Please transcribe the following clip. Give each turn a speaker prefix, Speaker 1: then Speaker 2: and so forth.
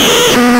Speaker 1: Shhh!